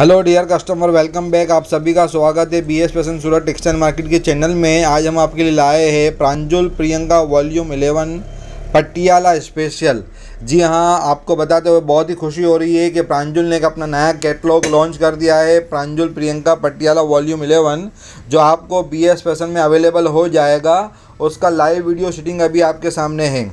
Hello dear customer welcome back आप सभी का स्वागत है B S Surat textile market के चैनल में। आज हम आपके लिए लाए हैं प्रांजुल प्रियंका वॉल्यूम 11 पटियाला स्पेशल जी हाँ आपको बताते हुए बहुत ही खुशी हो रही है कि प्रांजुल ने एक अपना नया कैटलॉग लॉन्च कर दिया है, प्रांजुल प्रियंका पटियाला वॉल्यूम 11 जो आपको बी एस में अवेलेबल हो जाएगा। उसका लाइव वीडियो शूटिंग अभी आपके सामने है।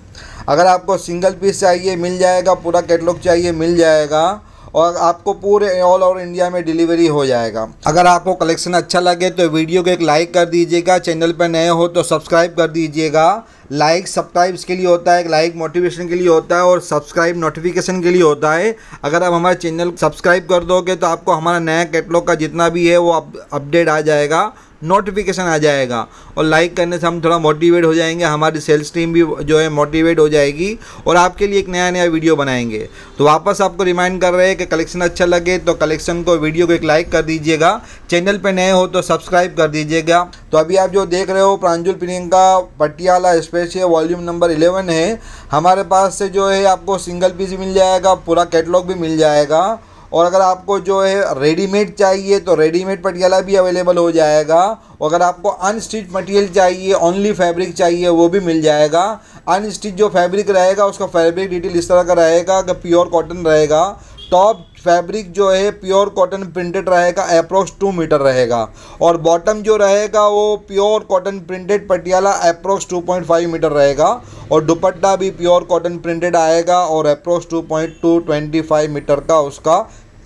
अगर आपको सिंगल पीस चाहिए, मिल जाएगा, पूरा कैटलॉग चाहिए, मिल जाएगा। और आपको पूरे ऑल ओवर इंडिया में डिलीवरी हो जाएगा। अगर आपको कलेक्शन अच्छा लगे तो वीडियो को एक लाइक कर दीजिएगा चैनल पर नए हो तो सब्सक्राइब कर दीजिएगा। लाइक सब्सक्राइब के लिए होता है लाइक मोटिवेशन के लिए होता है और सब्सक्राइब नोटिफिकेशन के लिए होता है। अगर आप हमारे चैनल सब्सक्राइब कर दोगे तो आपको हमारा नया कैटलॉग का जितना भी है वो अपडेट आ जाएगा नोटिफिकेशन आ जाएगा। और लाइक करने से हम थोड़ा मोटिवेट हो जाएँगे, हमारी सेल्स टीम भी जो है मोटिवेट हो जाएगी और आपके लिए एक नया नया वीडियो बनाएँगे। तो वापस आपको रिमाइंड कर रहे हैं कि कलेक्शन अच्छा लगे तो कलेक्शन को वीडियो को एक लाइक कर दीजिएगा। चैनल पर नए हो तो सब्सक्राइब कर दीजिएगा। तो अभी आप जो देख रहे हो, Pranjul Priyanka Patiala special volume number eleven है। हमारे पास से जो है आपको सिंगल पीस मिल जाएगा, पूरा कैटलॉग भी मिल जाएगा। और अगर आपको जो है रेडीमेड चाहिए तो रेडीमेड पटियाला भी अवेलेबल हो जाएगा। और अगर आपको अनस्टिच मटेरियल चाहिए ओनली फैब्रिक चाहिए, वो भी मिल जाएगा। अनस्टिच जो फैब्रिक रहेगा, उसका फैब्रिक डिटेल इस तरह का रहेगा कि प्योर कॉटन रहेगा। टॉप फैब्रिक जो है, प्योर कॉटन प्रिंटेड रहेगा अप्रोक्स टू मीटर रहेगा। और बॉटम जो रहेगा, वो pure cotton printed Patiala approx two point five metre रहेगा। और दुपट्टा भी प्योर कॉटन प्रिंटेड आएगा और approx two point two twenty five metre का उसका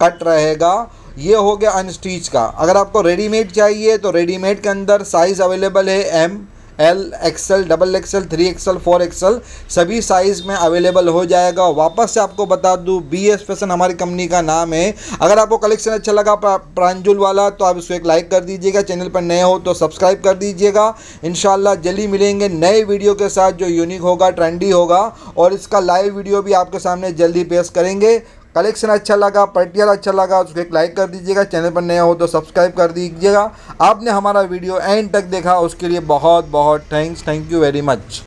कट रहेगा। ये हो गया अनस्टिच का। अगर आपको रेडीमेड चाहिए तो रेडीमेड के अंदर साइज़ अवेलेबल है M L XL double XL three XL four XL सभी साइज़ में अवेलेबल हो जाएगा। वापस से आपको बता दूँ बी एस फ़ैशन हमारी कंपनी का नाम है। अगर आपको कलेक्शन अच्छा लगा प्रांजुल वाला तो आप इसको एक लाइक कर दीजिएगा। चैनल पर नए हो तो सब्सक्राइब कर दीजिएगा। इन जल्दी मिलेंगे नए वीडियो के साथ, जो यूनिक होगा ट्रेंडी होगा। और इसका लाइव वीडियो भी आपके सामने जल्दी पेश करेंगे। कलेक्शन अच्छा लगा पर्टियल अच्छा लगा उसको एक लाइक कर दीजिएगा। चैनल पर नया हो तो सब्सक्राइब कर दीजिएगा। आपने हमारा वीडियो एंड तक देखा, उसके लिए बहुत बहुत thanks thank you very much